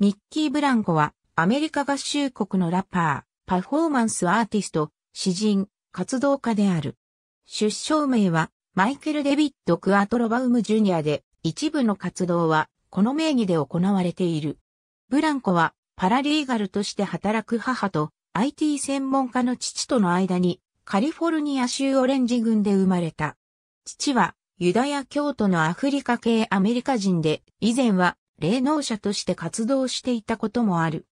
ミッキー・ブランコはアメリカ合衆国のラッパー、パフォーマンスアーティスト、詩人、活動家である。出生名はマイケル・デビッド・クアトロバウム・ジュニアで、一部の活動はこの名義で行われている。ブランコはパラリーガルとして働く母と IT 専門家の父との間にカリフォルニア州オレンジ郡で生まれた。父はユダヤ教徒のアフリカ系アメリカ人で、以前は霊能者として活動していたこともある。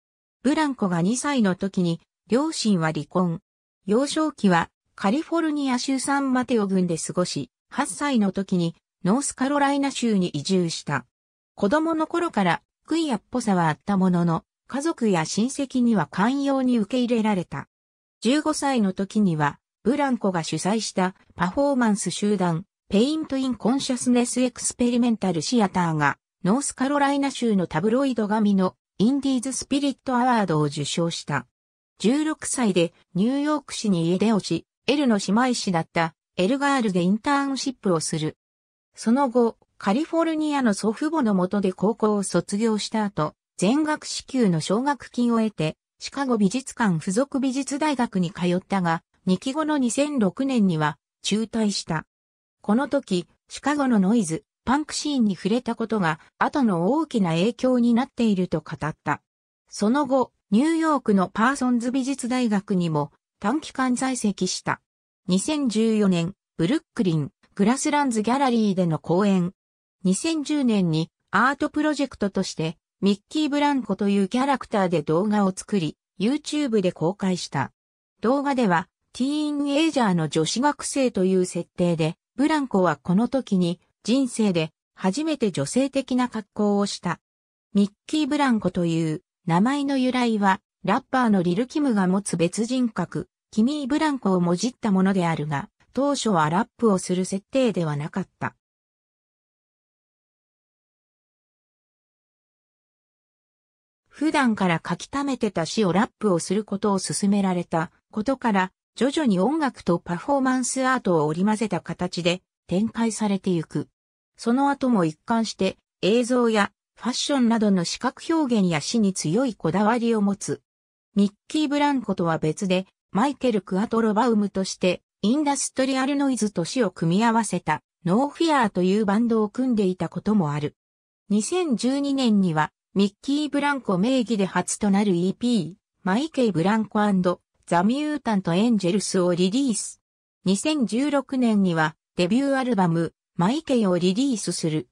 ブランコが2歳の時に両親は離婚。幼少期はカリフォルニア州サンマテオ郡で過ごし、8歳の時にノースカロライナ州に移住した。子供の頃からクィアっぽさはあったものの、家族や親戚には寛容に受け入れられた。15歳の時には、ブランコが主催したパフォーマンス集団、ペイント・イン・コンシャスネス・エクスペリメンタル・シアターがノースカロライナ州のタブロイド紙のインディーズスピリットアワードを受賞した。16歳でニューヨーク市に家出をし、エルの姉妹市だったエルガールでインターンシップをする。その後、カリフォルニアの祖父母のもとで高校を卒業した後、全額支給の奨学金を得て、シカゴ美術館附属美術大学に通ったが、2期後の2006年には中退した。この時、シカゴのノイズ、パンクシーンに触れたことが後の大きな影響になっていると語った。その後、ニューヨークのパーソンズ美術大学にも短期間在籍した。2014年、ブルックリン、グラスランズギャラリーでの講演。2010年にアートプロジェクトとしてミッキー・ブランコというキャラクターで動画を作り、YouTube で公開した。動画では、ティーンエイジャーの女子学生という設定で、ブランコはこの時に人生で初めて女性的な格好をした。ミッキー・ブランコという名前の由来はラッパーのリル・キムが持つ別人格、キミー・ブランコをもじったものであるが、当初はラップをする設定ではなかった。普段から書き溜めてた詩をラップをすることを勧められたことから、徐々に音楽とパフォーマンスアートを織り交ぜた形で展開されてゆく。その後も一貫して映像やファッションなどの視覚表現や詩に強いこだわりを持つ。ミッキー・ブランコとは別で、マイケル・クアトロバウムとして、インダストリアルノイズと詩を組み合わせた、ノーフィアーというバンドを組んでいたこともある。2012年には、ミッキー・ブランコ名義で初となる EP、マイケイ・ブランコザ・ミュータント・エンジェルスをリリース。2016年には、デビューアルバム、マイケイをリリースする。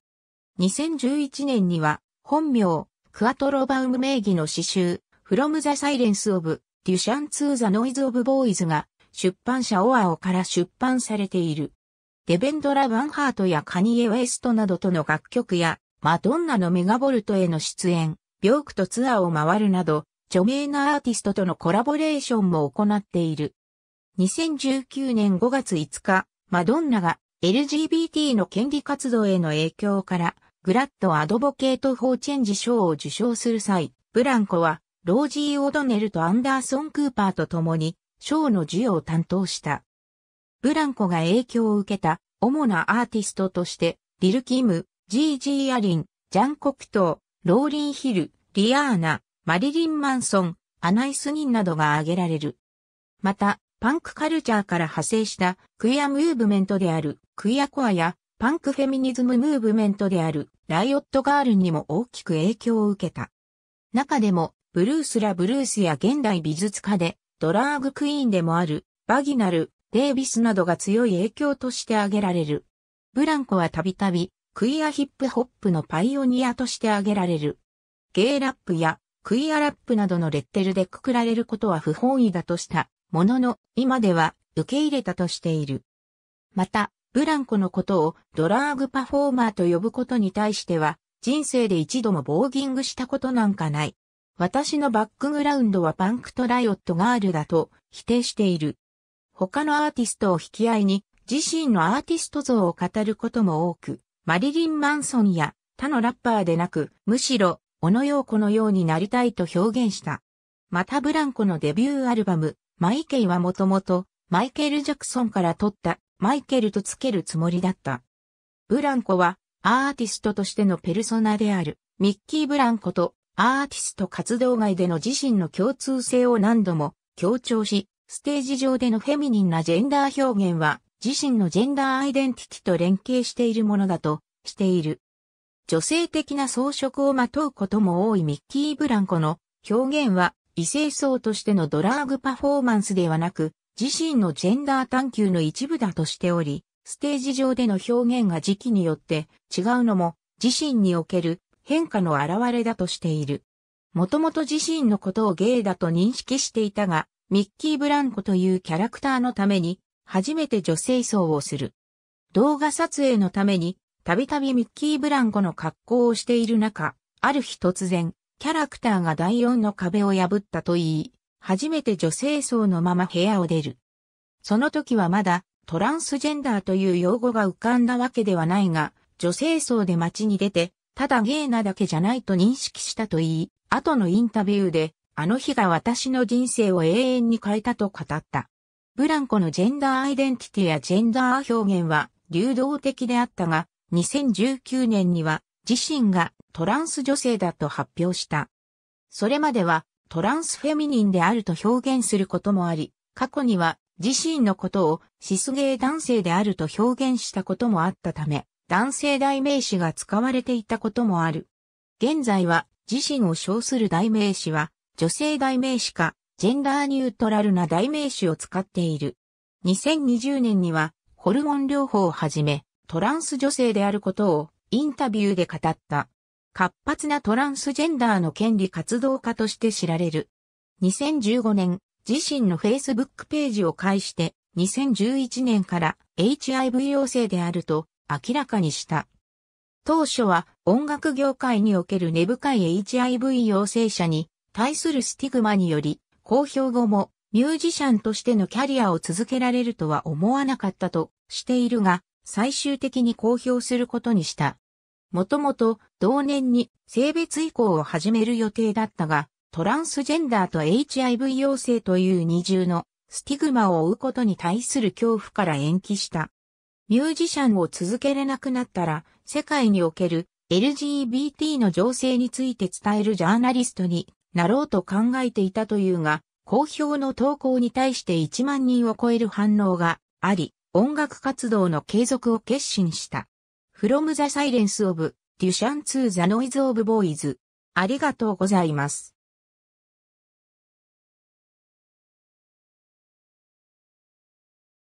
2011年には、本名、クアトロバウム名義の詩集、From the Silence of Duchan to the Noise of Boys が、出版社オアオから出版されている。デベンドラ・バンハートやカニエ・ウェストなどとの楽曲や、マドンナのメガボルトへの出演、ビョークとツアーを回るなど、著名なアーティストとのコラボレーションも行っている。2019年5月5日、マドンナが LGBT の権利活動への影響から、グラッドアドボケート・フォー・チェンジ賞を受賞する際、ブランコは、ロージー・オドネルとアンダーソン・クーパーと共に、賞の授与を担当した。ブランコが影響を受けた主なアーティストとして、リル・キム、ジージー・アリン、ジャン・コクトー、ローリン・ヒル、リアーナ、マリリン・マンソン、アナイス・ニンなどが挙げられる。また、パンクカルチャーから派生したクイアムーブメントであるクイアコアやパンクフェミニズムムーブメントであるライオットガールにも大きく影響を受けた。中でもブルースラブルースや現代美術家でドラーグクイーンでもあるバギナル、デイビスなどが強い影響として挙げられる。ブランコはたびたびクイアヒップホップのパイオニアとして挙げられる。ゲイラップやクイアラップなどのレッテルでくくられることは不本意だとしたものの、今では受け入れたとしている。また、ブランコのことをドラッグパフォーマーと呼ぶことに対しては、人生で一度もボーギングしたことなんかない。私のバックグラウンドはパンクとライオットガールだと否定している。他のアーティストを引き合いに自身のアーティスト像を語ることも多く、マリリン・マンソンや他のラッパーでなく、むしろ、小野洋子のようになりたいと表現した。またブランコのデビューアルバム、マイケイはもともとマイケル・ジャクソンから取ったマイケルとつけるつもりだった。ブランコはアーティストとしてのペルソナであるミッキー・ブランコとアーティスト活動外での自身の共通性を何度も強調し、ステージ上でのフェミニンなジェンダー表現は自身のジェンダーアイデンティティと連携しているものだとしている。女性的な装飾をまとうことも多いミッキー・ブランコの表現は異性層としてのドラッグパフォーマンスではなく、自身のジェンダー探求の一部だとしており、ステージ上での表現が時期によって違うのも自身における変化の表れだとしている。もともと自身のことをゲイだと認識していたが、ミッキー・ブランコというキャラクターのために初めて女性層をする。動画撮影のためにたびたびミッキー・ブランコの格好をしている中、ある日突然、キャラクターが第四の壁を破ったと言い、初めて女性層のまま部屋を出る。その時はまだトランスジェンダーという用語が浮かんだわけではないが、女性層で街に出て、ただゲイなだけじゃないと認識したと言い、後のインタビューで、あの日が私の人生を永遠に変えたと語った。ブランコのジェンダーアイデンティティやジェンダー表現は流動的であったが、2019年には自身がトランス女性だと発表した。それまではトランスフェミニンであると表現することもあり、過去には自身のことをシスゲー男性であると表現したこともあったため、男性代名詞が使われていたこともある。現在は自身を称する代名詞は女性代名詞かジェンダーニュートラルな代名詞を使っている。2020年にはホルモン療法をはじめトランス女性であることをインタビューで語った。活発なトランスジェンダーの権利活動家として知られる。2015年、自身の Facebook ページを介して、2011年から HIV 陽性であると明らかにした。当初は音楽業界における根深い HIV 陽性者に対するスティグマにより、公表後もミュージシャンとしてのキャリアを続けられるとは思わなかったとしているが、最終的に公表することにした。もともと同年に性別移行を始める予定だったが、トランスジェンダーと HIV 陽性という二重のスティグマを負うことに対する恐怖から延期した。ミュージシャンを続けれなくなったら、世界における LGBT の情勢について伝えるジャーナリストになろうと考えていたというが、公表の投稿に対して1万人を超える反応があり、音楽活動の継続を決心した。From the Silence of Duchamp to the Noise of Boys ありがとうございます。